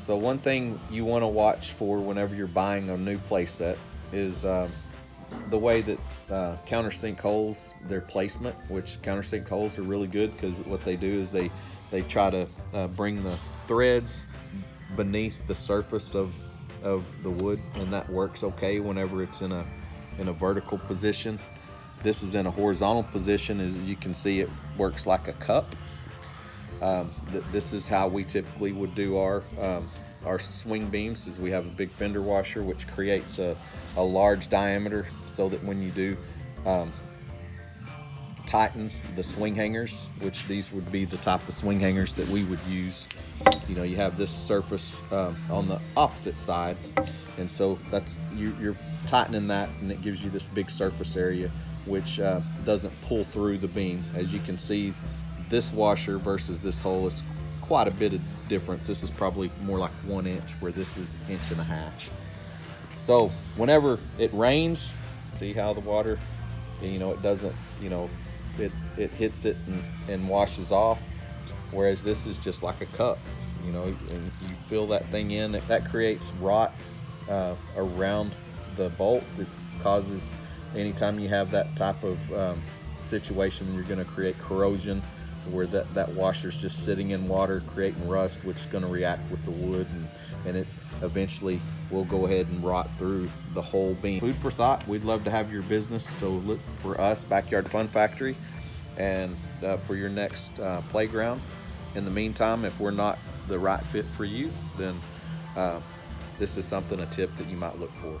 So one thing you want to watch for whenever you're buying a new playset is um, the way that uh, countersink holes, their placement, which countersink holes are really good because what they do is they they try to uh, bring the threads beneath the surface of of the wood, and that works okay whenever it's in a in a vertical position. This is in a horizontal position. As you can see, it works like a cup. Um, th this is how we typically would do our um, our swing beams is we have a big fender washer which creates a, a large diameter so that when you do um, tighten the swing hangers which these would be the type of swing hangers that we would use. You know you have this surface um, on the opposite side and so that's you, you're tightening that and it gives you this big surface area which uh, doesn't pull through the beam. As you can see this washer versus this hole is quite a bit of difference. This is probably more like one inch where this is inch and a half. So whenever it rains, see how the water, you know, it doesn't, you know, it, it hits it and, and washes off. Whereas this is just like a cup, you know, and you fill that thing in, that creates rot uh, around the bolt that causes, anytime you have that type of um, situation, you're gonna create corrosion where that, that washer's just sitting in water creating rust which is going to react with the wood and, and it eventually will go ahead and rot through the whole beam. Food for thought, we'd love to have your business so look for us, Backyard Fun Factory and uh, for your next uh, playground. In the meantime, if we're not the right fit for you, then uh, this is something, a tip that you might look for.